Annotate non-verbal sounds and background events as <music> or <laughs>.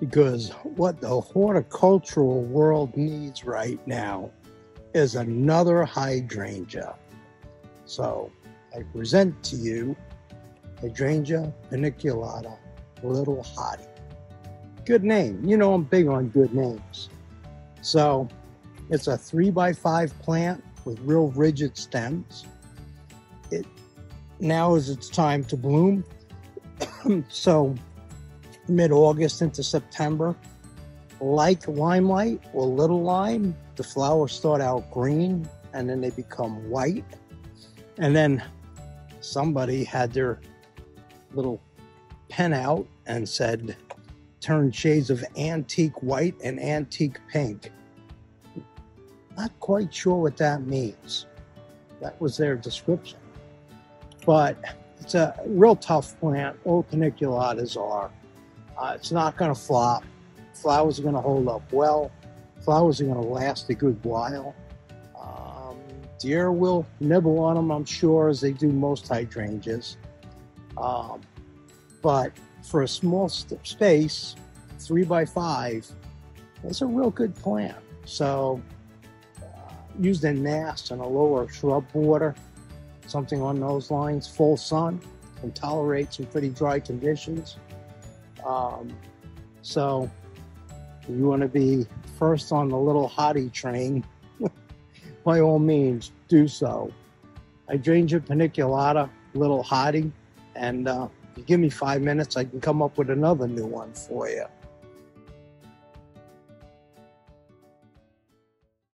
because what the horticultural world needs right now is another hydrangea. So I present to you Hydrangea paniculata Little Hottie. Good name. You know I'm big on good names. So it's a three by five plant with real rigid stems. It now is its time to bloom. <coughs> so mid-August into September. Like limelight or little lime, the flowers start out green and then they become white. And then somebody had their little pen out and said, turn shades of antique white and antique pink. Not quite sure what that means. That was their description. But it's a real tough plant. All paniculatas are. Uh, it's not going to flop. Flowers are going to hold up well. Flowers are going to last a good while. Um, deer will nibble on them, I'm sure, as they do most hydrangeas. Um, but for a small st- space, three by five, it's a real good plant. So, uh, used in mass in a lower shrub border, something on those lines, full sun, and tolerate some pretty dry conditions. Um, so you want to be first on the little hottie train, <laughs> by all means, do so. Hydrangea paniculata, little hottie, and uh, if you give me five minutes, I can come up with another new one for you.